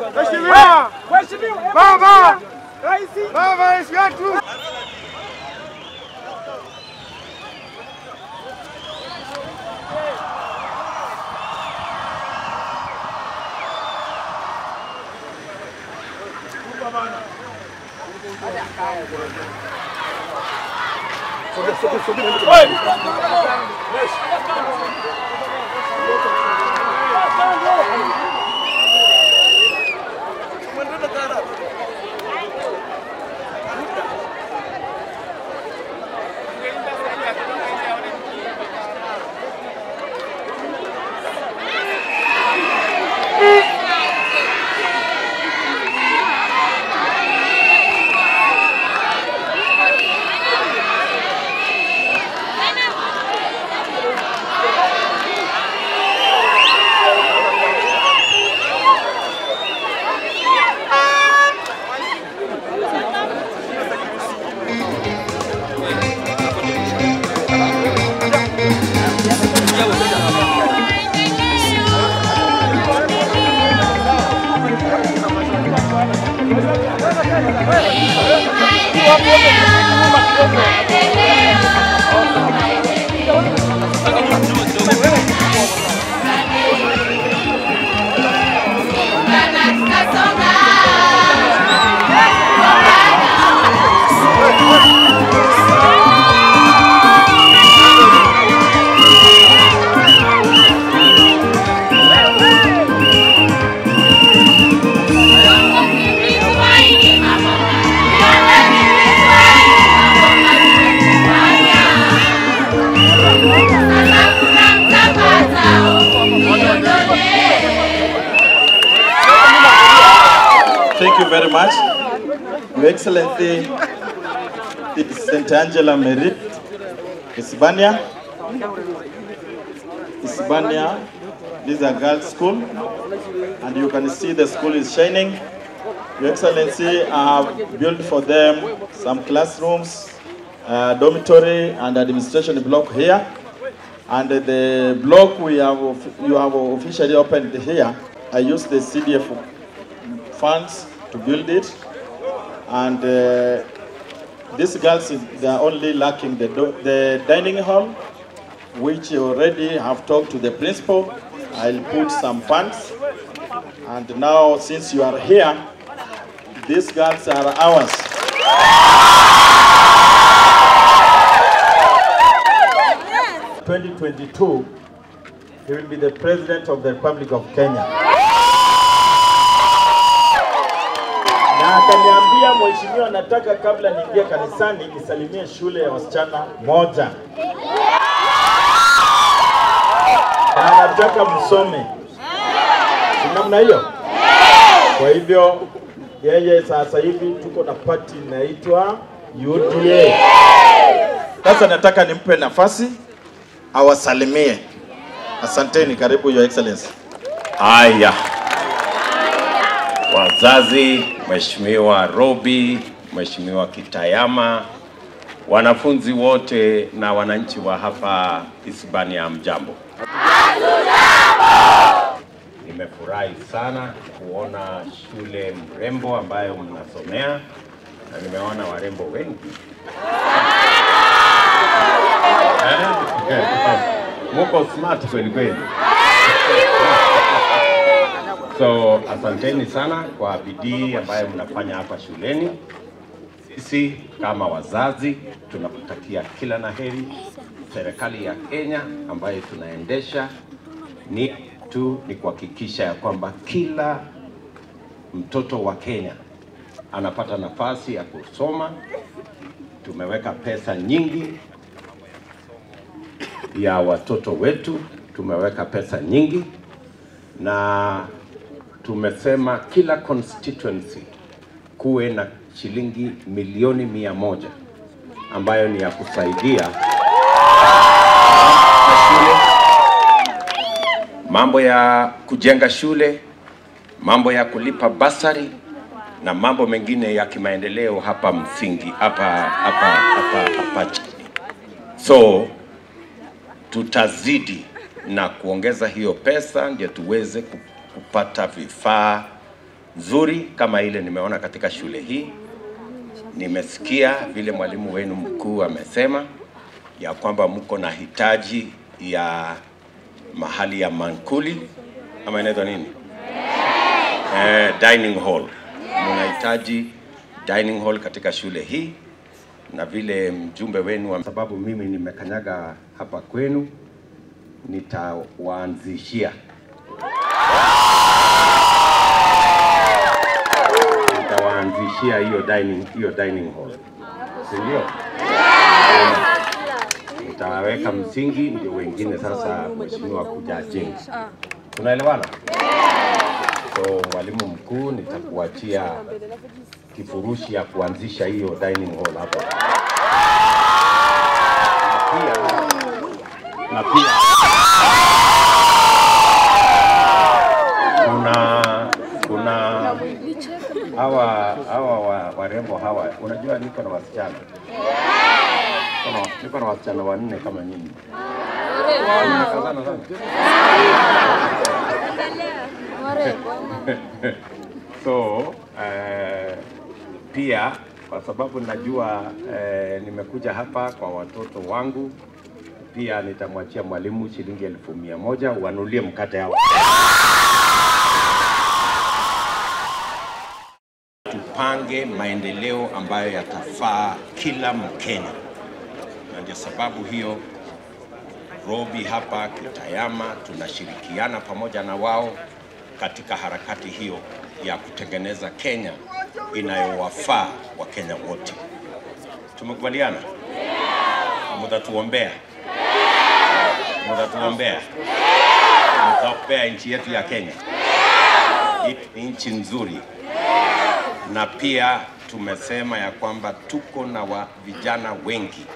Ruto, mheshimiwa, mheshimiwa, baba, rais, baba, rais wetu con luôn rồi mặt luôn rồi It's St. Angela Merit, Hispania. Hispania, this is a girls' school, and you can see the school is shining. Your Excellency, I have built for them some classrooms, uh, dormitory, and administration block here. And the block we have, you have officially opened here, I used the CDF funds to build it. And uh, these girls, they are only lacking the, do- the dining hall, which you already have talked to the principal. I'll put some funds. And now, since you are here, these girls are ours. 2022, he will be the President of the Republic of Kenya. Na akaniambia mheshimiwa, nataka kabla niingie kanisani nisalimie shule ya wasichana moja, na nataka msome. Namna hiyo? Kwa hivyo yeye sasa hivi tuko na pati inaitwa UDA. Sasa nataka nimpe nafasi awasalimie. Asanteni, karibu Your Excellency. Haya, wazazi, Mheshimiwa Robi, Mheshimiwa Kitayama, wanafunzi wote na wananchi wa hapa Hispania, mjambo. nimefurahi sana kuona shule mrembo ambayo mnasomea na nimeona warembo wengi Eh? muko smart kweli kweli. So asanteni sana kwa bidii ambayo mnafanya hapa shuleni. Sisi kama wazazi tunakutakia kila la heri. Serikali ya Kenya ambayo tunaendesha ni tu ni kuhakikisha ya kwamba kila mtoto wa Kenya anapata nafasi ya kusoma. Tumeweka pesa nyingi ya watoto wetu, tumeweka pesa nyingi na tumesema kila constituency kuwe na shilingi milioni mia moja ambayo ni ya kusaidia mambo ya kujenga shule, mambo ya kulipa basari na mambo mengine ya kimaendeleo hapa msingi hapa hapa hapa hapa chini. So tutazidi na kuongeza hiyo pesa ndio tuweze kupata vifaa nzuri kama ile nimeona katika shule hii. Nimesikia vile mwalimu wenu mkuu amesema ya kwamba mko na hitaji ya mahali ya mankuli ama inaitwa nini? Eh, dining hall. Mnahitaji dining hall katika shule hii na vile mjumbe wenu, wa- sababu mimi nimekanyaga hapa kwenu, nitawaanzishia nitawaanzishia hiyo dining hiyo dining hall, si ndio? Utaweka msingi ndio wengine sasa mheshimiwa kuja ajenge. Tunaelewana? So mwalimu mkuu, nitakuachia kifurushi ya kuanzisha hiyo dining hall hapo. Na pia na pia kuna kuna hawa hawa wa- warembo hawa, unajua niko na wasichana Niko na- wasichana wanne kama nyinyi. So uh, pia kwa sababu najua eh, nimekuja hapa kwa watoto wangu, pia nitamwachia mwalimu shilingi elfu mia moja mkate hao. Tupange maendeleo ambayo yatafaa kila Mkenya, na ndio sababu hiyo Robi hapa Kitayama tunashirikiana pamoja na wao katika harakati hiyo ya kutengeneza Kenya inayowafaa Wakenya wote. Tumekubaliana? Mtatuombea, mtatuombea, mtaombea nchi yetu ya Kenya. Ni nchi nzuri, na pia tumesema ya kwamba tuko na wa vijana wengi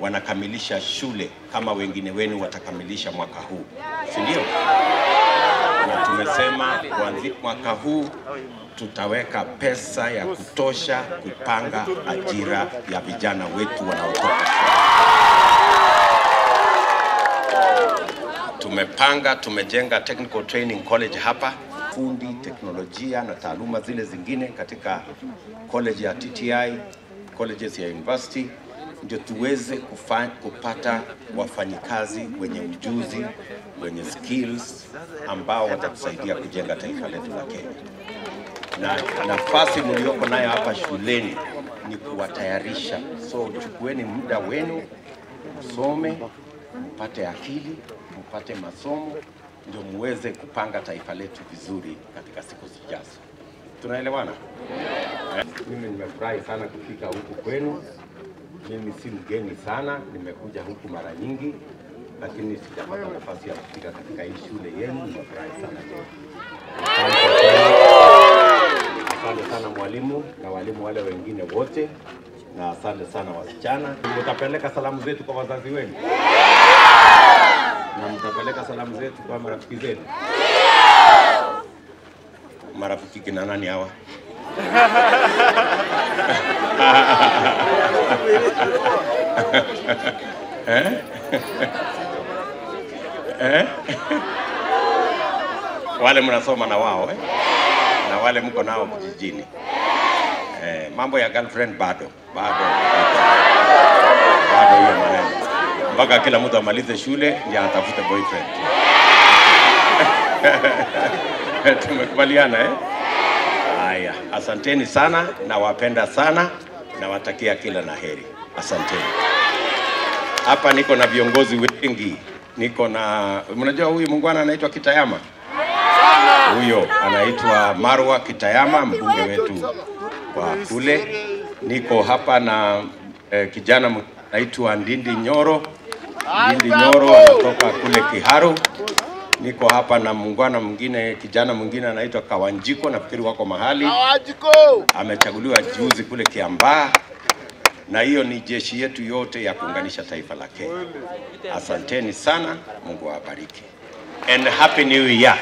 wanakamilisha shule kama wengine wenu watakamilisha mwaka huu, si ndio? Na tumesema kuanzia mwaka huu tutaweka pesa ya kutosha kupanga ajira ya vijana wetu wanaotoka. Tumepanga, tumejenga technical training college hapa, fundi, teknolojia na taaluma zile zingine katika college ya TTI, colleges ya university, ndio tuweze kufa, kupata wafanyikazi wenye ujuzi, wenye skills ambao watatusaidia kujenga taifa letu la Kenya. Na nafasi mlioko nayo hapa shuleni ni kuwatayarisha, so chukueni muda wenu msome, mpate akili, mpate masomo, ndio muweze kupanga taifa letu vizuri katika siku zijazo. Tunaelewana? Yeah. Mimi nimefurahi sana kufika huku kwenu. Mimi si mgeni sana, nimekuja huku mara nyingi, lakini sijapata nafasi ya kufika katika hii shule yenu. Nimefurahi sana. Asante sana. Mwalimu na walimu wale wengine wote, na asante sana wasichana. Utapeleka salamu zetu kwa wazazi wenu na mtapeleka salamu zetu kwa marafiki zetu. Marafiki kina nani hawa? eh? Eh? wale mnasoma na wao eh? na wale mko nao kijijini eh, mambo ya girlfriend bado bado bado hiyo maneno mpaka kila mtu amalize shule ndio atafute boyfriend tumekubaliana eh? Haya, asanteni sana, nawapenda sana, nawatakia kila la heri. Asanteni. Hapa niko na viongozi wengi, niko na mnajua huyu mungwana anaitwa Kitayama, huyo anaitwa Marwa Kitayama, mbunge wetu wa kule. Niko hapa na eh, kijana anaitwa Ndindi Nyoro. Ndindi Nyoro anatoka kule Kiharu. Niko hapa na mungwana mwingine, kijana mwingine anaitwa Kawanjiko, nafikiri wako mahali Kawanjiko amechaguliwa juzi kule Kiambaa, na hiyo ni jeshi yetu yote ya kuunganisha taifa la Kenya. Asanteni sana, Mungu awabariki and happy new year.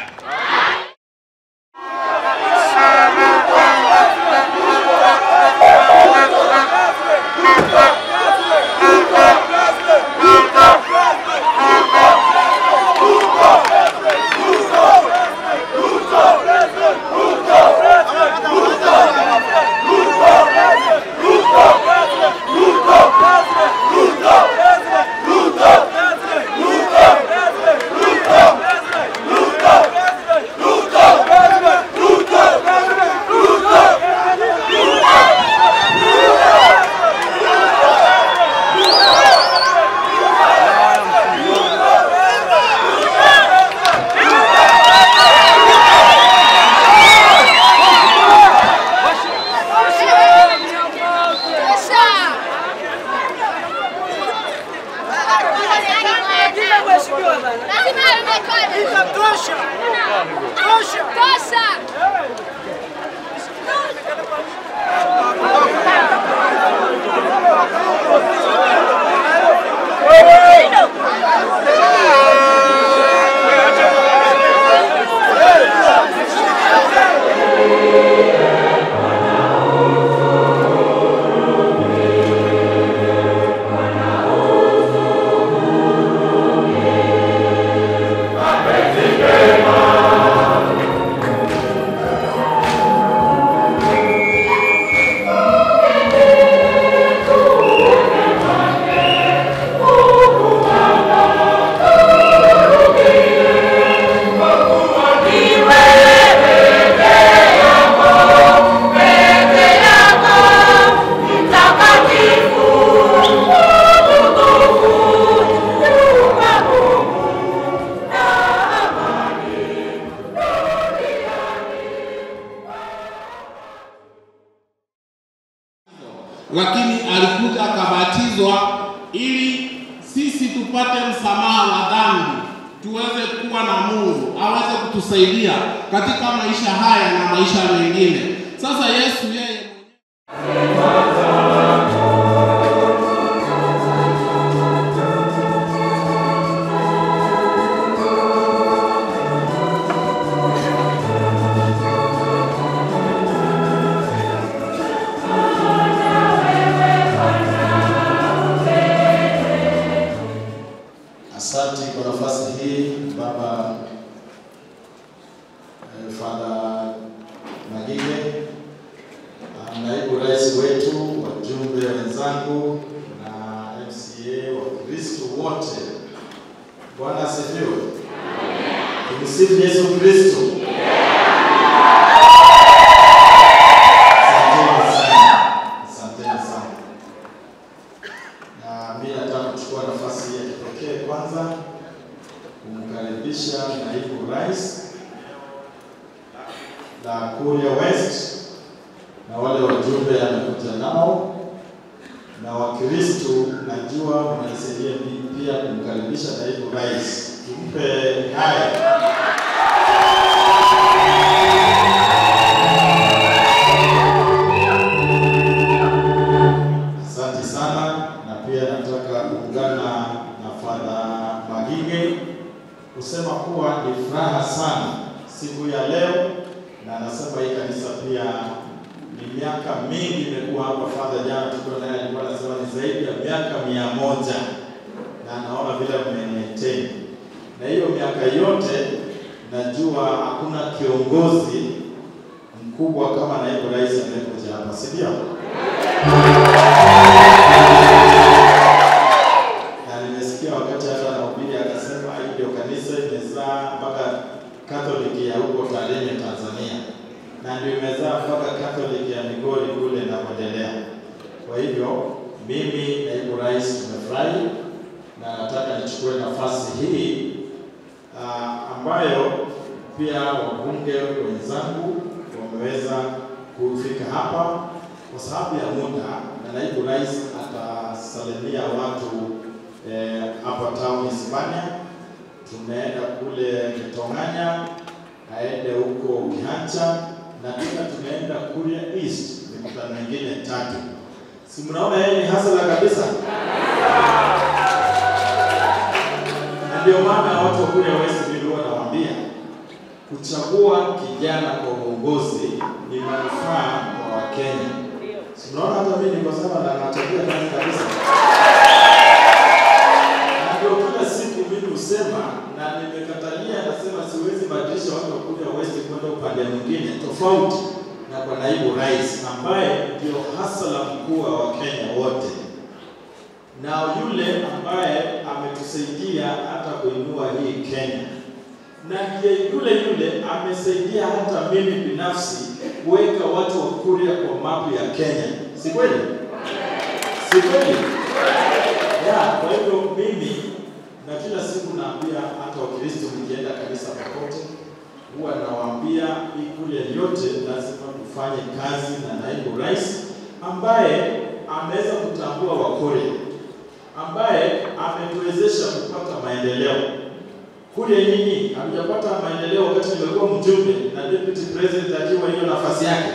Town Hispania. Tumeenda kule Kitonganya, aende huko Kihancha na tena tumeenda kule East, mikutano mingine tatu. Si mnaona yeye ni hasala kabisa? Na ndio maana watu wa kule West mimi wanawaambia nawaambia kuchagua kijana kwa uongozi ni manufaa kwa Wakenya. Si mnaona hata mimi niko sawa na natokea kazi kabisa. Husema na nimekatalia, nasema siwezi badilisha watu wa Kuria West kwenda upande mwingine tofauti na kwa naibu rais ambaye ndio hasala mkuu wa Wakenya wote na yule ambaye ametusaidia hata kuinua hii Kenya, na yule yule amesaidia hata mimi binafsi kuweka watu wa Kuria kwa mapu ya Kenya, si kweli? Si kweli? Ya, kwa hivyo mimi na kila siku naambia hata Wakristo nikienda kanisa popote, huwa nawaambia Kuria yote lazima tufanye kazi na naibu rais ambaye ameweza kutambua Wakore, ambaye ametuwezesha kupata maendeleo. Kuria nyinyi hamjapata maendeleo wakati nimekuwa mjumbe na deputy president akiwa hiyo nafasi yake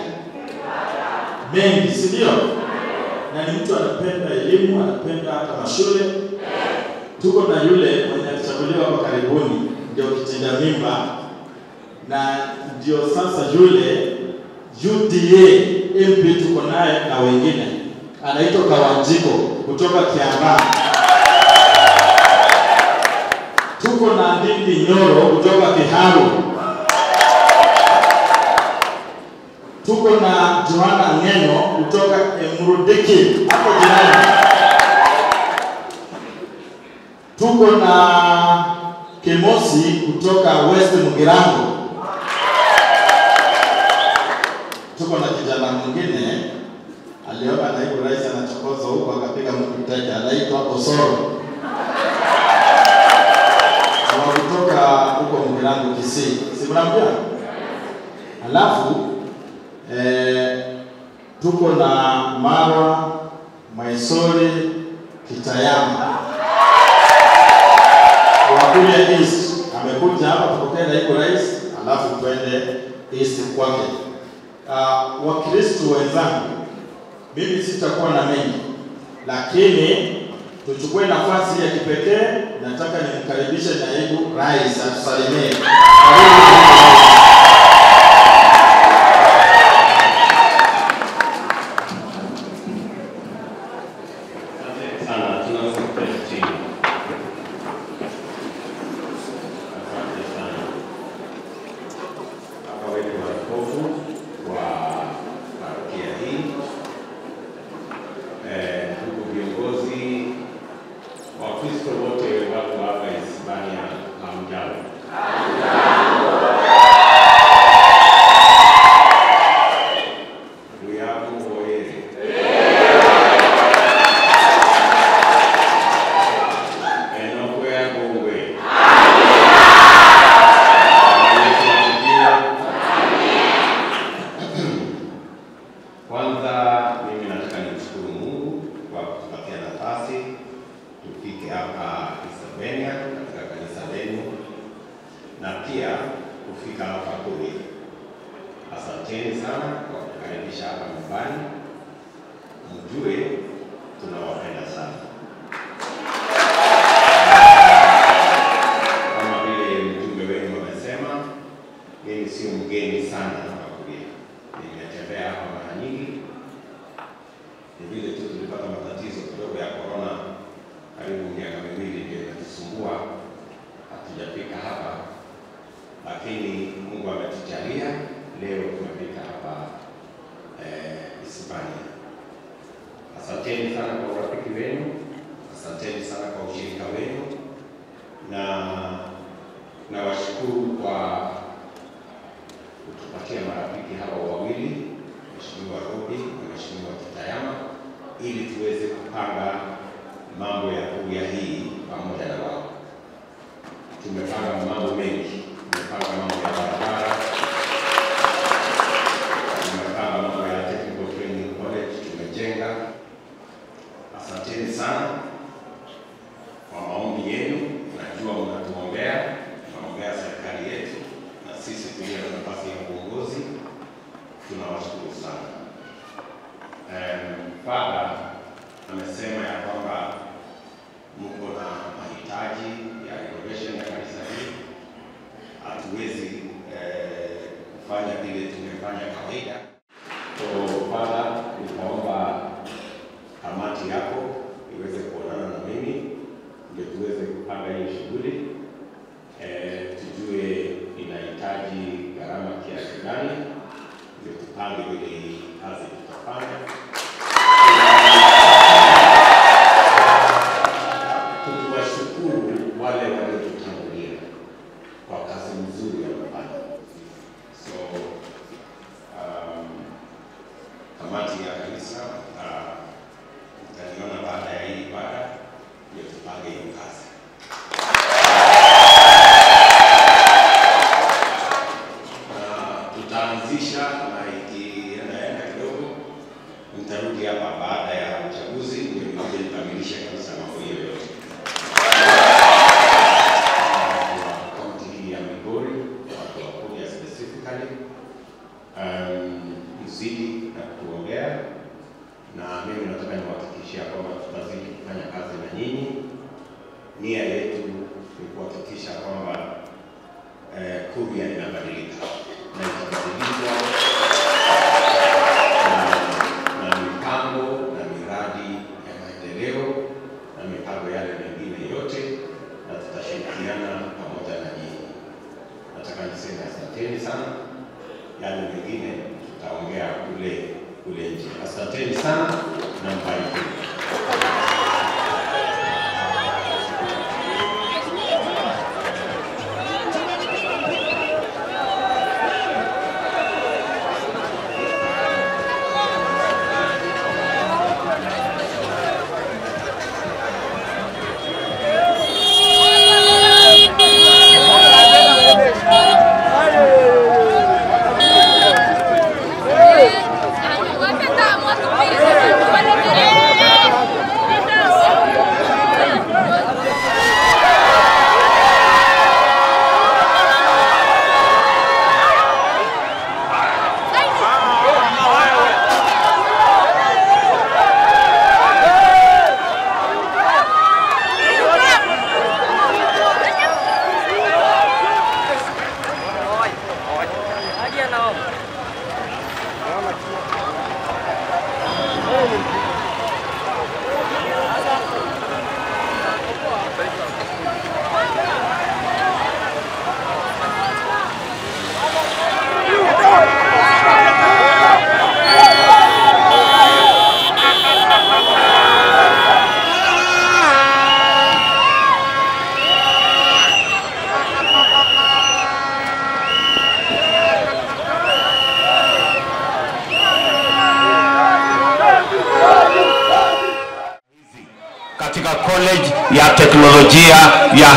mengi, si ndio? Na ni mtu anapenda elimu, anapenda hata mashule. Tuko na yule mwenye alichaguliwa kwa karibuni, ndio kitinda mimba, na ndio sasa yule UDA MP tuko naye na wengine, anaitwa Kawanjiko kutoka Kiambaa. Tuko na Ndindi Nyoro kutoka Kiharu. Tuko na Johanna Ng'eno kutoka Emrudiki hapo jirani. Tuko na Kemosi kutoka West Mugirango. Tuko na kijana mwingine aliona naibu rais anachokoza huko akapiga mtu anaitwa Osoro kutoka huko Mugirango Kisii, si mnamjua? Alafu eh, tuko na Marwa Maisori Kitayama wa Kuria East amekuja hapa tupokee naibu rais, alafu twende East kwake. Uh, Wakristo wenzangu, mimi sitakuwa na mengi, lakini tuchukue nafasi ya kipekee. Nataka nimkaribishe naibu rais atusalimie. Asante sana, tunaweza kuketi chini. Asante sana. Baba wetu askofu wa parokia hii, eh, ndugu viongozi, Wakristo wote wako hapa Hispania, hamjambo? Ndugu yangu hoyere. Enoko yako uwe. Yesu asifiwe. Kwanza mimi nataka nimshukuru Mungu kwa kutupatia nafasi tufike hapa Isabenia katika kanisa lenu na pia kufika hapa Kuria. Asanteni sana kwa kukaribisha hapa nyumbani. Mjue tunawapenda sana. Kama vile mjumbe wenu amesema, mimi sio mgeni sana hapa Kuria. Nimetembea hapa mara nyingi. Ni vile tu tulipata matatizo kidogo ya corona, karibu miaka miwili ndio imetusumbua, hatujafika hapa, lakini Mungu ametujalia leo tumefika hapa eh, Hispania. Asanteni sana kwa urafiki wenu, asanteni sana kwa ushirika wenu, na nawashukuru kwa kutupatia marafiki hawa wawili, Mheshimiwa Robi na Mheshimiwa Kitayama, ili tuweze kupanga mambo ya kuya hii pamoja na wao. Tumepanga mambo mengi, tumepanga mambo ya barabara, tumepanga mambo ya Technical Training College, tumejenga. Asanteni sana kwa maombi yenu. Najua mnatuombea, tunaombea serikali yetu na sisi tulio na nafasi ya uongozi, tunawashukuru sana. Um, Father amesema ya kwamba mko na mahitaji ya renovation ya kanisa hili. Hatuwezi eh, kufanya vile tumefanya kawaida. So Father, nitaomba kamati yako iweze kuonana na mimi ndio tuweze kupanga hiyo shughuli eh, tujue inahitaji gharama kiasi gani, ndio tupange vile hii kazi tutafanya. Tukiwashukuru wale waliotutangulia kwa kazi nzuri wamefanya. So um, kamati ya kanisa uh, mtaniona baada ya hii ibada ndio tupange hiyo kazi. Na tutaanzisha na ikiendaenda kidogo, nitarudi hapa baada ya uchaguzi ndio nikuje nikamilishe kabisa mambo hiyo yote. Kwa kaunti hii ya Migori, watu wa Kuria specifically, um, mzidi na kuongea na mimi nataka niwahakikishia kwamba tutazidi kufanya kazi na nyinyi. Nia yetu ni kuhakikisha kwamba eh, Kuria inabadilika na itabadilishwa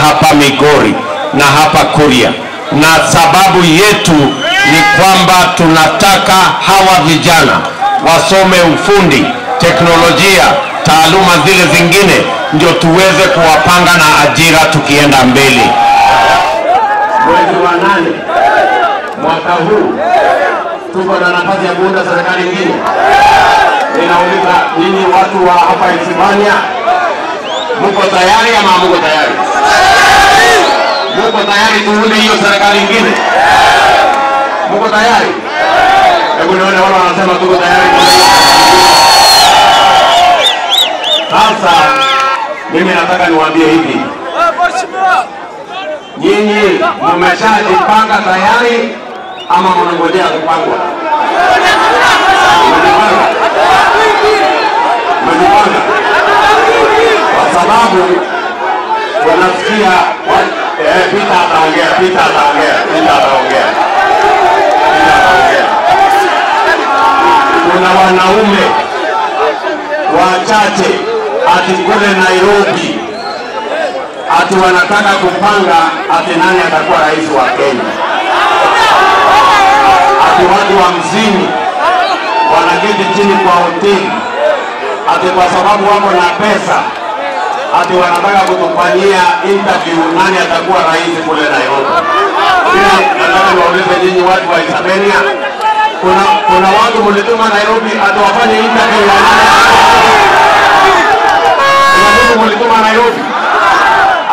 hapa Migori na hapa Kuria, na sababu yetu ni kwamba tunataka hawa vijana wasome ufundi, teknolojia, taaluma zile zingine, ndio tuweze kuwapanga na ajira tukienda mbele. Mwezi wa nane mwaka huu tuko na nafasi ya kuunda serikali nyingine. Ninauliza nyinyi watu wa hapa Hispania, mko tayari ama hamko tayari? Muko tayari tuunde hiyo serikali ingine? Muko tayari? Hebu nione wale wanasema tuko tayari. Sasa mimi nataka niwaambie hivi, nyinyi mmeshajipanga tayari ama mnangojea kupangwa? Mmejipanga? Kwa sababu tunasikia ataongea, Peter ataongea. Kuna wanaume wachache ati kule Nairobi ati wanataka kupanga ati nani atakuwa rais wa Kenya, ati watu hamsini wanaketi chini kwa hoteli ati kwa sababu wako na pesa ati wanataka kutufanyia interview nani atakuwa rais kule Nairobi. Pia nataka niwaulize nyinyi watu wa Isabenia, kuna kuna watu mlituma Nairobi ati wafanye interview ya nani kuna mtu mlituma Nairobi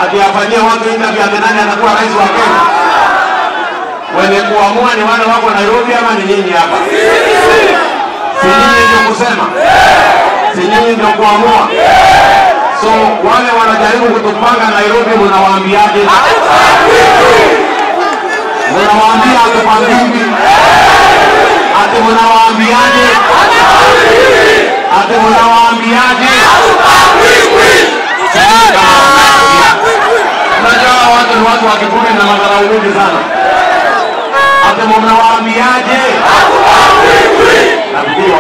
ati afanyie watu interview ati nani atakuwa rais wa Kenya. Wenye kuamua ni wale wako Nairobi ama ni nyinyi hapa? Si nyinyi ndio kusema, si nyinyi ndio kuamua. So wale wanajaribu kutupanga Nairobi, mnawaambiaje? Mnawaambia hatupangiki? Ati mnawaambiaje? Ati watu ni watu na madharau mingi sana. Ati mnawaambiaje? Nafikiri.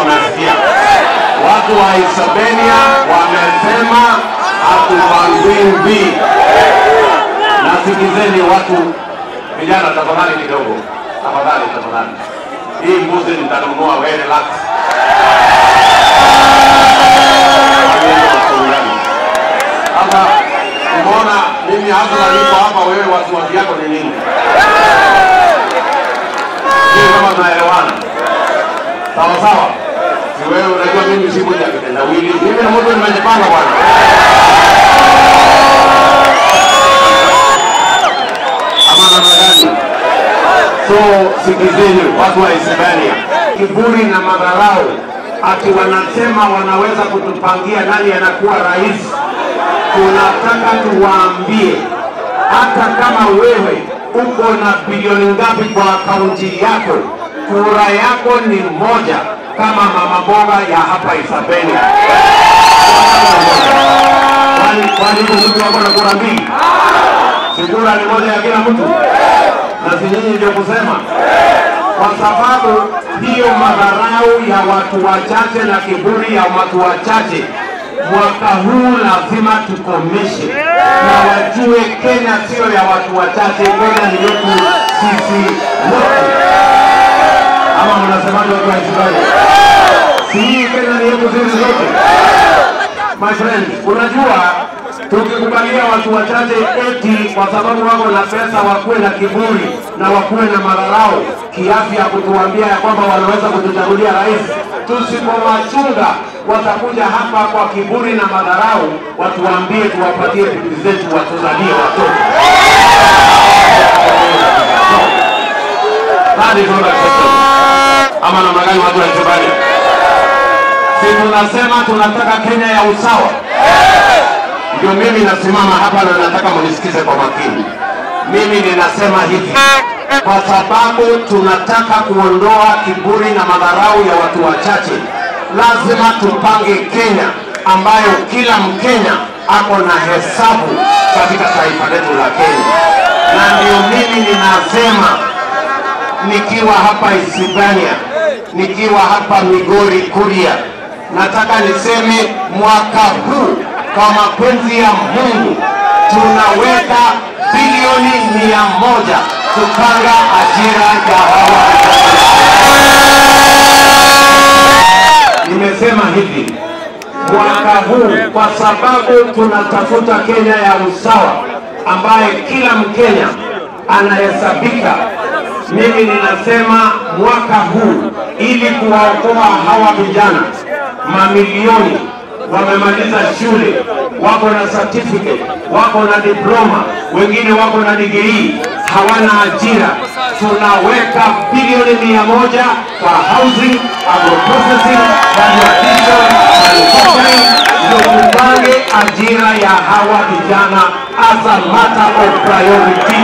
Watu wa Isabenia wamesema hatupangwi. Nasikizeni watu vijana, tafadhali kidogo, tafadhali, tafadhali. Hii mbuzi nitanunua, we relax. Sasa umeona mimi hasa nalipo hapa, wewe wasiwasi yako ni nini? Sijui kama tunaelewana sawa sawa. Si wewe unajua mimi si moja kitendawili, mimi na mtu nimejipanga bwana. Ama namna gani? So Sikizini, watu wa Isebania, kiburi na madharau, ati wanasema wanaweza kutupangia nani anakuwa rais. Tunataka tuwaambie, hata kama wewe uko na bilioni ngapi kwa akaunti yako, kura yako ni moja kama mama mboga ya hapa Isabenia. Kwani mtu wako na kura mbili? Si kura ni moja ya kila mtu, na si nyinyi ndio kusema kwa sababu hiyo madharau ya watu wachache na kiburi ya watu wachache mwaka huu lazima tukomeshe na wajue Kenya sio ya watu wachache, Kenya ni yetu sisi wote. Ama mnasemaje watu wa Israeli? Si hii Kenya ni yetu sisi wote? My friend, unajua tukikubalia watu wachache eti kwa sababu wako na pesa wakuwe na kiburi na wakuwe na madharau kiasi ya kutuambia ya kwamba wanaweza kutuchagulia rais, tusipowachunga watakuja hapa kwa kiburi na madharau, watuambie tuwapatie pipi zetu watuzalie watoto. Ama namna gani watu wa Isebania? Si tunasema tunataka Kenya ya usawa? Ndio mimi nasimama hapa na nataka munisikize kwa makini. Mimi ninasema hivi kwa sababu tunataka kuondoa kiburi na madharau ya watu wachache. Lazima tupange Kenya ambayo kila Mkenya ako na hesabu katika taifa letu la Kenya, na ndio mimi ninasema nikiwa hapa Isibania, nikiwa hapa Migori Kuria, nataka niseme mwaka huu kwa mapenzi ya Mungu tunaweka bilioni mia moja kupanga ajira ya hawa. Nimesema hivi mwaka huu kwa sababu tunatafuta Kenya ya usawa ambaye kila Mkenya anahesabika. Mimi ninasema mwaka huu ili kuwaokoa hawa vijana mamilioni wamemaliza shule, wako na certificate, wako na diploma, wengine wako na degree, hawana ajira. Tunaweka bilioni mia moja kwa housing, addition, manufacturing, ndio tupange ajira ya hawa vijana as a matter of priority.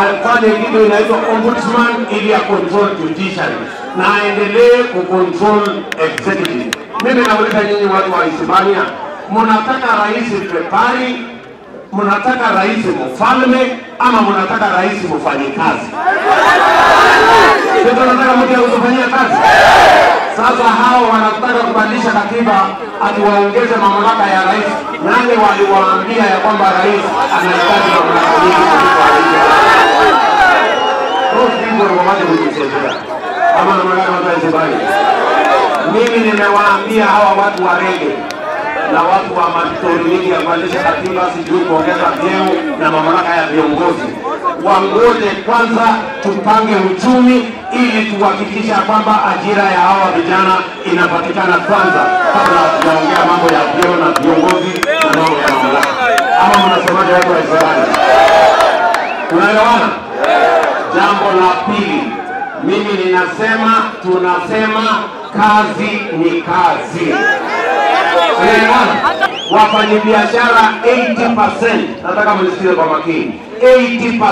Alifanye kitu inaitwa ombudsman ili ya control judiciary na aendelee kucontrol executive. Mimi nauliza nyinyi watu wa Hispania, mnataka rais pepari, mnataka rais mfalme ama mnataka rais mfanyikazi? Ndio tunataka mtu akufanyia kazi. Sasa hao wanataka kubadilisha katiba ati waongeze mamlaka ya rais. Nani waliwaambia ya kwamba rais anahitaji mamlaka nyingi kuliko rais? Those kujichezea. Ama gani watu wa Hispania? Mimi nimewaambia hawa watu wa rege na watu wa mingi ya kuanzisha katiba, sijui kuongeza vyeo na mamlaka ya viongozi, wangoje kwanza tupange uchumi ili tuhakikisha kwamba ajira ya hawa vijana inapatikana kwanza, kabla tunaongea mambo ya vyeo na viongozi na mambo ya mamlaka. Ama mnasemaje watu wa? Tunaelewana? Jambo la pili, mimi ninasema, tunasema kazi ni kazi. Wafanyabiashara 80%, nataka mnisikize kwa makini, 80%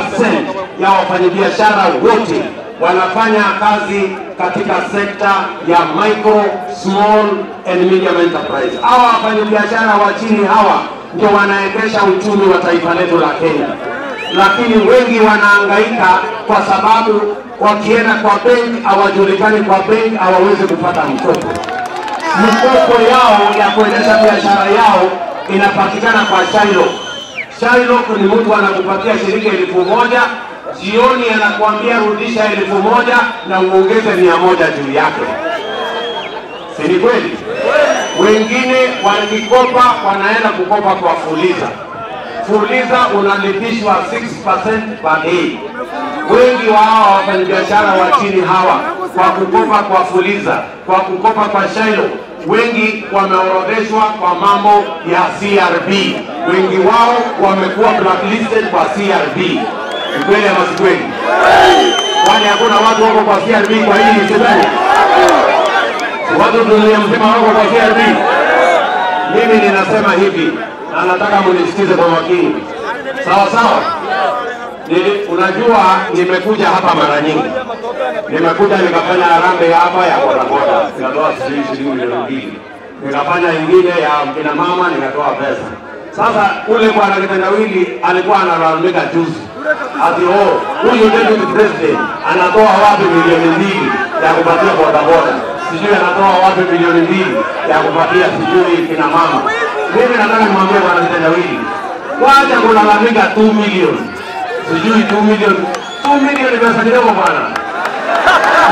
ya wafanyabiashara wote wanafanya kazi katika sekta ya micro, small and medium enterprise. Hawa wafanyabiashara wa chini hawa ndio wanaendesha uchumi wa taifa letu la Kenya, lakini wengi wanaangaika kwa sababu wakienda kwa benki hawajulikani kwa benki, hawawezi kupata mkopo Mkopo yao ya kuendesha biashara yao inapatikana kwa Shylock. Shylock ni mtu anakupatia shilingi elfu moja jioni anakuambia rudisha elfu moja na uongeze mia moja juu yake, si ni kweli? Wengine wakikopa wanaenda kukopa kwa Fuliza. Fuliza unalipishwa 6% per day. Wengi wao wafanyabiashara wa chini hawa kwa kukopa kwa Fuliza, kwa kukopa kwa Shailo, wengi wameorodheshwa kwa mambo ya CRB. Wengi wao wamekuwa blacklisted kwa CRB. Kweli ama si kweli? Kwani hakuna watu wako kwa CRB kwa hii Isebani? Watu dunia mzima wako kwa CRB. Mimi ninasema hivi na nataka munisikize kwa makini, sawa sawa. Nili, unajua nimekuja hapa mara nyingi, nimekuja nikafanya harambee hapa ya bodaboda, nikatoa sijui shilingi milioni mbili, nikafanya ingine ya kina mama, nikatoa pesa. Sasa ule bwana kitendawili alikuwa analalamika juzi. Ati oh, huyu deputy president. Anatoa wapi milioni mbili ya kupatia bodaboda, sijui anatoa wapi milioni mbili ya kupatia sijui kina mama. Mimi nataka nimwambie bwana kitendawili, wacha kulalamika 2 milioni sijui 2 milioni 2 milioni pesa kidogo bwana.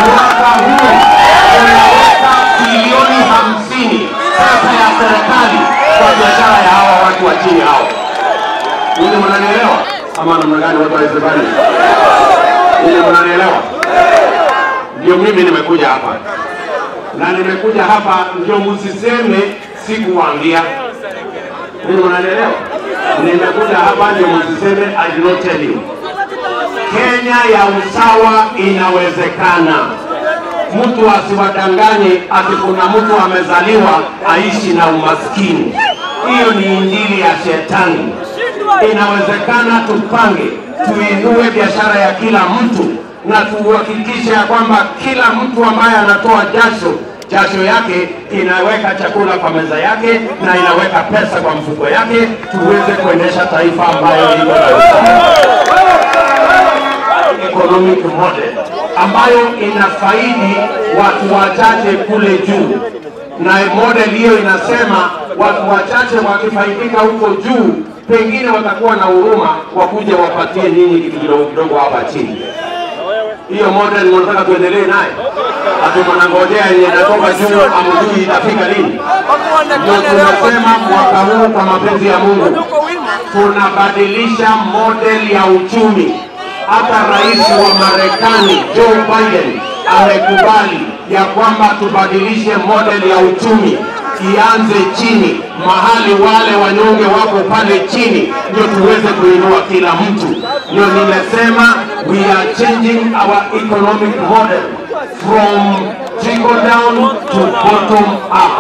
Mwaka huu tunaweka bilioni hamsini pesa ya serikali kwa biashara ya hawa watu wa chini hao. Ili mnanielewa ama namna gani watu wa Isebani? Ili mnanielewa? Ndio mimi nimekuja hapa na nimekuja hapa ndio msiseme sikuwaambia. Ili unanielewa? Nimekuja hapa ndio msiseme I did not tell you. Kenya ya usawa inawezekana. Mtu asiwadanganye ati kuna mtu amezaliwa aishi na umaskini. Hiyo ni injili ya shetani. Inawezekana tupange, tuinue biashara ya kila mtu na tuhakikishe ya kwamba kila mtu ambaye anatoa jasho jasho yake inaweka chakula kwa meza yake na inaweka pesa kwa mfuko yake, tuweze kuendesha taifa ambayo iko na economic model ambayo inafaidi watu wachache kule juu, na model hiyo inasema watu wachache wakifaidika huko juu, pengine watakuwa na huruma wakuja wapatie nyinyi kitu kidogo kidogo hapa chini. Hiyo model mnataka tuendelee naye, ati mnangojea yenye natoka juu, amjui itafika lini? Ndio tunasema mwaka huu kwa mapenzi ya Mungu tunabadilisha model ya uchumi hata rais wa Marekani Joe Biden amekubali ya kwamba tubadilishe model ya uchumi ianze chini, mahali wale wanyonge wako pale chini, ndio tuweze kuinua kila mtu. Ndio nimesema we are changing our economic model from trickle down to bottom up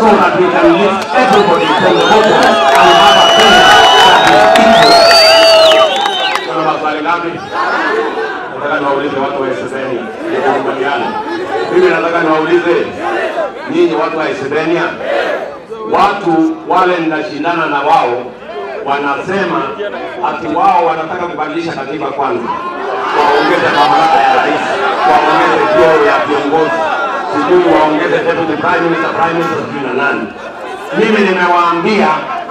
so that we can lift everybody from the bottom and have a? Nataka niwaulize. Mimi nataka niwaulize nyinyi watu wa Isebenia, watu wale ninashindana na wao wanasema ati wao wanataka kubadilisha katiba kwanza, waongeze mamlaka ya rais, waongeze vyeo ya viongozi, sijui waongeze deputy prime minister, prime minister, sijui na nani. Mimi nimewaambia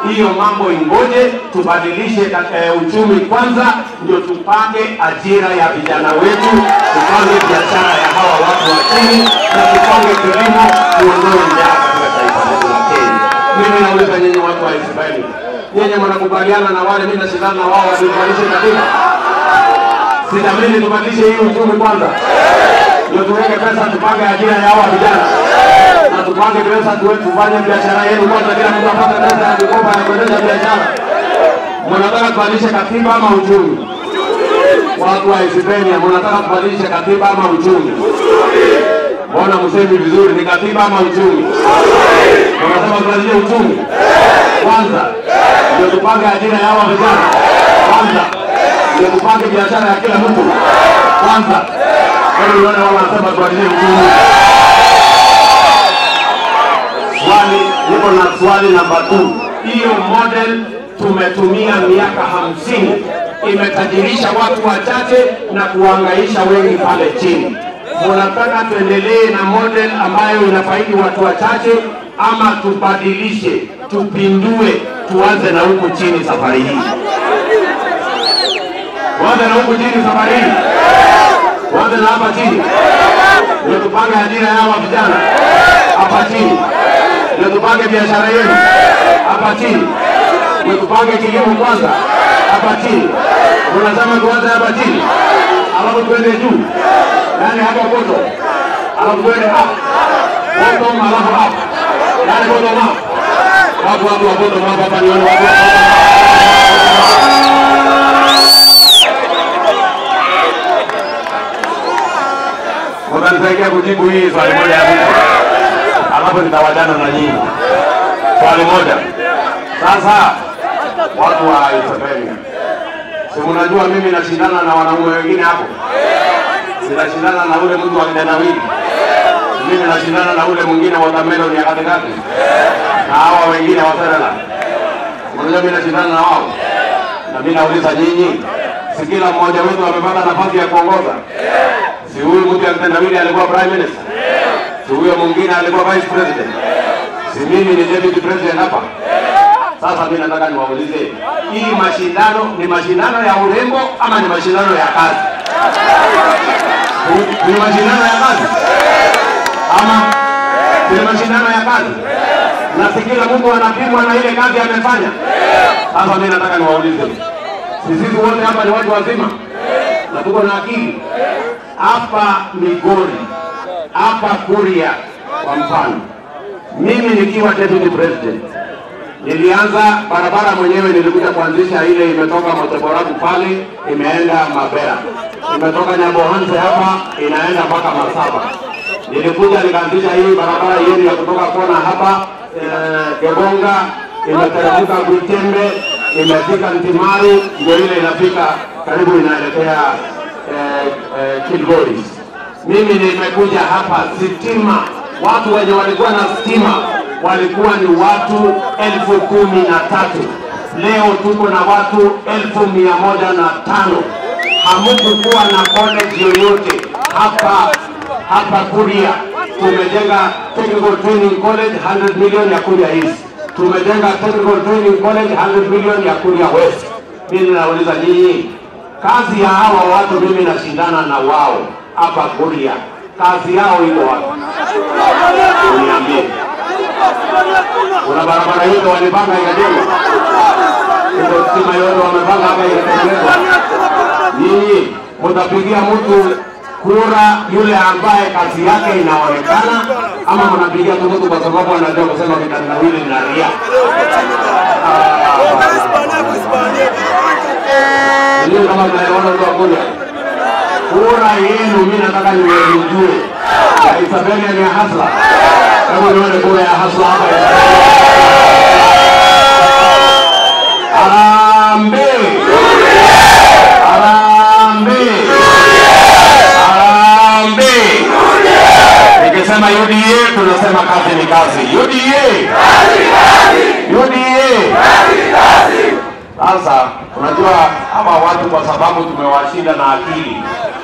hiyo mambo ingoje, tubadilishe eh, uchumi kwanza, ndio tupange ajira ya vijana wetu, tupange biashara ya hawa watu wa chini, na tupange kilimo, tuondoe njaa katika taifa letu la Kenya. Mimi nauliza nyinyi watu wa Israeli, nyinyi mnakubaliana na wale mimi nashindana na wao wasiunganishe katiba? Sitamini tubadilishe hii uchumi kwanza, ndio tuweke pesa, tupange ajira ya hawa vijana na tupange pesa tuwe tufanye biashara yenu kwanza, kila mtu apate pesa ya kukopa ya kuendesha biashara. Mnataka kubadilisha katiba ama uchumi? Watu wa Hispania, mnataka kubadilisha katiba ama uchumi? Mbona msemi vizuri, ni katiba ama uchumi? Unasema tubadilishe uchumi kwanza, ndio tupange ajira ya hawa vijana kwanza, ndio tupange biashara ya kila mtu kwanza. Unaona wao wanasema tuadilie uchumi? swali niko na swali namba 2 hiyo model tumetumia miaka hamsini imetajirisha watu wachache na kuhangaisha wengi pale chini munataka tuendelee na model ambayo inafaidi watu wachache ama tubadilishe tupindue tuanze na huku chini safari hii tuanze na huku chini safarini, wote na hapa chini. Ndio tupange ajira ya hawa vijana. Hapa chini. Ndio tupange biashara yenu. Hapa chini, ndio tupange kilimo kwanza. Hapa chini. Unasema tuanze hapa chini, alafu tuende juu, yani hapa poto, alafu tuende hapa. Bottom, alafu up, yani bottom up. Watu watu wa bottom up hapa. Nione watu wa Mtanisaidia kujibu hii swali moja ya mwisho alafu nitawadana na nyinyi. Swali moja. Sasa watu wa Isabeli, si mnajua mimi nashindana na wanaume wengine hapo, sinashindana na ule mtu wa kitendawili, mimi nashindana na ule mwingine wa watermelon ya katikati na hawa wengine wa Serela. Mnajua mimi nashindana na wao, na mimi nauliza nyinyi, si kila mmoja wetu amepata nafasi ya kuongoza? Si huyu mtu ya kitendawili alikuwa prime minister? si huyo mwingine alikuwa vice president, si mimi ni deputy president hapa. Sasa mimi nataka niwaulize, hii mashindano ni mashindano ya urembo ama ni mashindano ya kazi? Ni mashindano ya kazi ama ni mashindano ya kazi? Na si kila mtu anapimwa na ile kazi amefanya. Sasa mimi nataka niwaulize, sisi wote hapa ni watu wazima? Na tuko na akili? Hapa Migori hapa Kuria kwa mfano, mimi nikiwa deputy president nilianza barabara mwenyewe, nilikuja kuanzisha ile imetoka Motoborabu pale imeenda Mabera, imetoka Nyabohanse hapa inaenda mpaka Masaba. Nilikuja nikaanzisha hii barabara yenu ya kutoka kona hapa eh, Gebonga imeteremka Kuitembe imefika Ntimaru, ndio ile inafika karibu inaelekea eh, eh, Kilgoris mimi nimekuja hapa sitima, watu wenye walikuwa na stima walikuwa ni watu elfu kumi na tatu. Leo tuko na watu elfu mia moja na tano. Hamukukuwa na college yoyote hapa hapa Kuria. Tumejenga technical training college 100 million ya Kuria East, tumejenga technical training college 100 million ya Kuria West. Mimi nauliza nyinyi, kazi ya hawa watu mimi nashindana na wao hapa Kuria, kazi yao iko wapi? Uniambie. Kuna barabara yote walipanga ikajengwa, kuna stima yote wamepanga hapa ikatengenezwa. Nyinyi mtapigia mtu kura yule ambaye kazi yake inaonekana, ama mnapigia tu kwa sababu anajua kusema vitendawili na ria? Sijui kama mnaelewana mtu kule. Kura yenu mimi nataka niwejue ya Isabela ni hasla. Hebu nione kura ya hasla hapa. Harambee! Nikisema UDA tunasema kazi ni kazi. UDA! kazi kazi. UDA! kazi kazi. Sasa unajua hawa watu kwa sababu tumewashinda na akili.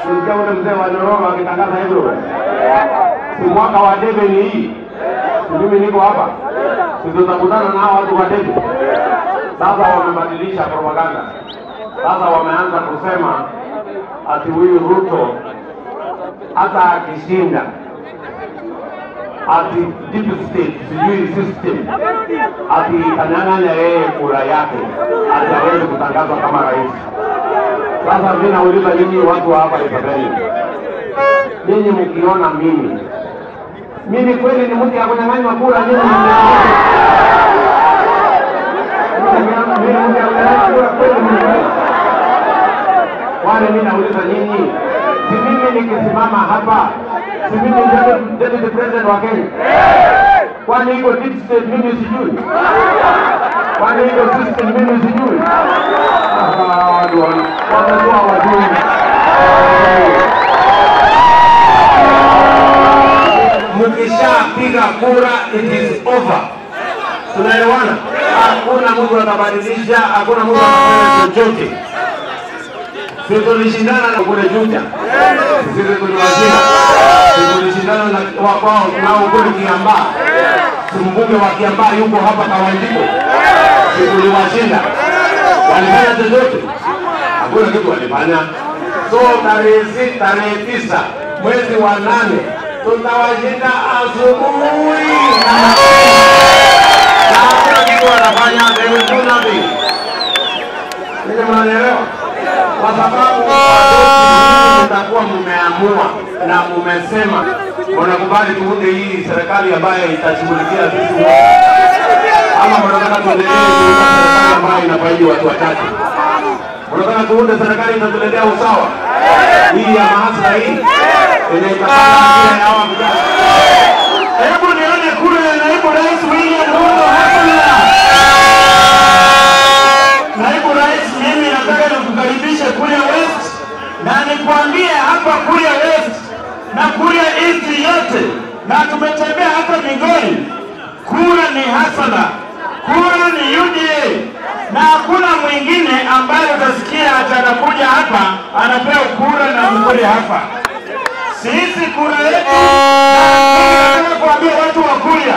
Unajua ule mzee wa Nyororo akitangaza hivyo. Si mwaka wa debe ni hii. Mimi niko hapa. Tutakutana na watu wa debe. Sasa wamebadilisha propaganda. Sasa wameanza kusema ati huyu Ruto hata akishinda ati deep state sijui system ati na yeye kura yake ati aweze kutangazwa kama rais. Sasa mimi nauliza nyinyi watu wa hapa Isabeli, nyinyi mkiona mimi mimi kweli ni mtu ya kunyang'anywa kura nyinyi mmeona? Mimi ni mtu ya kunyang'anywa kura kweli mmeona? Wale mimi nauliza nyinyi, si mimi nikisimama hapa, mimi ni president wa Kenya? Kwani iko deep state mimi sijui? Kwani iko system mimi sijui? Watu wajui. Mkishapiga kura it is over. Tunaelewana? Hakuna mtu atabadilisha, hakuna mtu atafanya chochote. Sisi tulishindana na kule Juja, sisi tuliwashinda. Sisi tulishindana na wa kwao nao kule Kiambaa, mbunge wa Kiambaa yuko hapa Kawandiko. sisi tuliwashinda. Walifanya chochote? Hakuna kitu walifanya. So tarehe sita, tarehe tisa mwezi wa nane tutawashinda asubuhi na hakuna kitu wanafanya, There is no nothing. Ninyi mnanielewa? Kwa sababu mtakuwa mmeamua na mmesema mnakubali tuunde hii serikali ambayo itashughulikia sisi ama mnataka tuendelee serikali ambayo inafaidi watu wachache? Mnataka tuunde serikali itatuletea usawa hii ya maslahi yenye itafanya ya hawa vijana. Hebu nione kule naibu rais William Ruto hapa. Nataka nikukaribishe Kuria West. Na nikwambie hapa Kuria West na Kuria East yote, na tumetembea hapa Migori, kura ni hasana, kura ni UDA na hakuna mwingine ambaye utasikia hata anakuja hapa anapewa kura na Migori hapa. Sisi kura yetu, kuambia watu wa Kuria,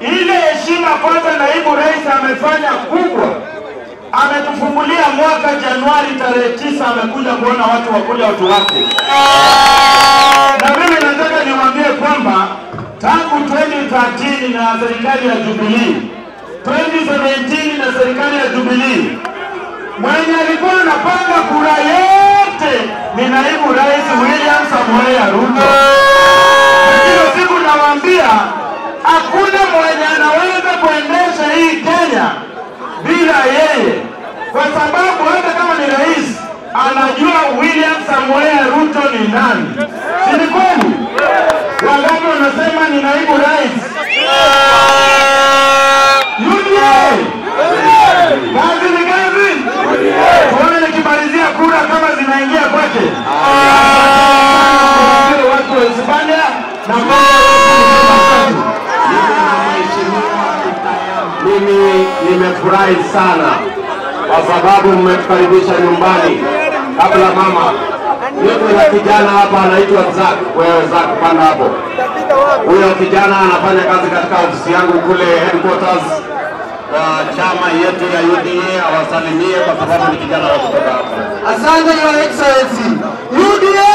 ile heshima kwanza naibu rais amefanya kubwa ametufungulia mwaka Januari tarehe tisa, amekuja kuona watu wakuja watu wake. Na mimi nataka niwaambie kwamba tangu 2013 na serikali ya Jubilee, 2017 na serikali ya Jubilee, mwenye alikuwa anapanga kura yote ni naibu rais William Samoei Ruto. Hiyo siku nawaambia hakuna mwenye anaweza kuendesha hii Kenya bila yeye, kwa sababu hata kama ni rais anajua William Samoei Ruto ni nani. Si ni kweli? Wangapi wanasema ni naibu rais? UDA. Kazi ni kazi. Tuone nikimalizia kura kama zinaingia kwake. Watu wa Hispania na mimi nimefurahi sana kwa sababu mmetukaribisha nyumbani. Kabla mama, na kijana hapa anaitwa Zak. Wewe Zak, panda hapo. Huyo kijana anafanya kazi katika ofisi yangu kule headquarters wa chama yetu ya UDA. Awasalimie kwa sababu ni kijana wa kutoka hapa. Asante Your Excellency. UDA.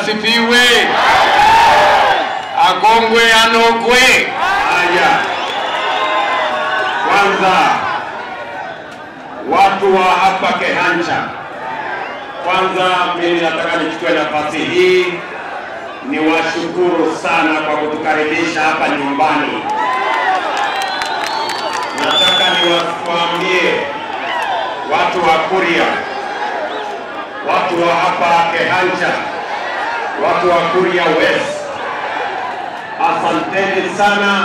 Asifiwe. Agongwe anogwe. Haya. Kwanza watu wa hapa Kehancha, kwanza mimi nataka nichukue nafasi hii niwashukuru sana kwa kutukaribisha hapa nyumbani. Nataka niwaambie watu wa Kuria, watu wa hapa Kehanja, watu wa Kuria West, asanteni sana.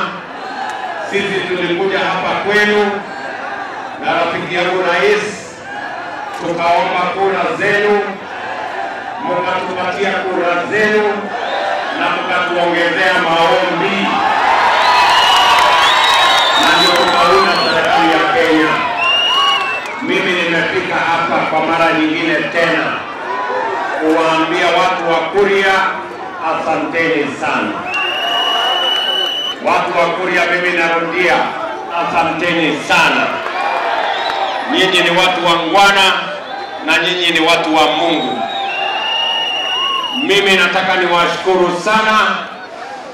Sisi tulikuja hapa kwenu na rafiki yangu rais tukaomba kura zenu, mkatupatia kura zenu na mkatuongezea maombi, na ya Kenya. Mimi nimefika hapa kwa mara nyingine tena watu wa Kuria asanteni sana. Watu wa Kuria, mimi narudia, asanteni sana. Nyinyi ni watu wa ngwana na nyinyi ni watu wa Mungu. Mimi nataka niwashukuru sana,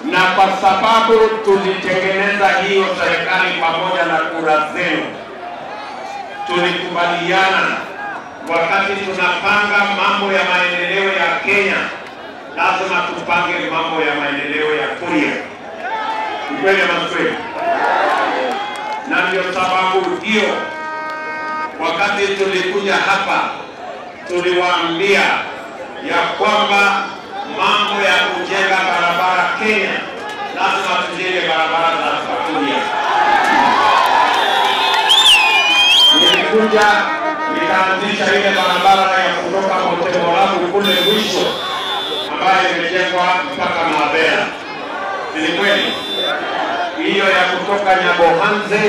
na kwa sababu tulitengeneza hiyo serikali pamoja na kura zenu, tulikubaliana wakati tunapanga mambo ya maendeleo ya Kenya, lazima tupange mambo ya maendeleo ya Kuria. Ukweli kweli ama kweli? Na ndio sababu hiyo wakati tulikuja hapa tuliwaambia ya kwamba mambo ya kujenga barabara Kenya, lazima tujenge barabara za Kuria. Nilikuja nikaanzisha ile barabara ya kutoka Motemolabu kule mwisho ambayo imejengwa mpaka Mabera, ni kweli? Hiyo ya kutoka Nyabohanze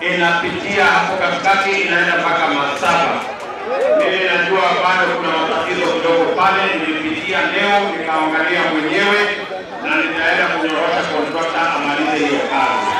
inapitia hapo katikati inaenda mpaka Masaba. Mimi najua bado kuna matatizo kidogo pale, nilipitia leo nikaangalia mwenyewe na nitaenda kunyorosha kontrakta amalize hiyo kazi.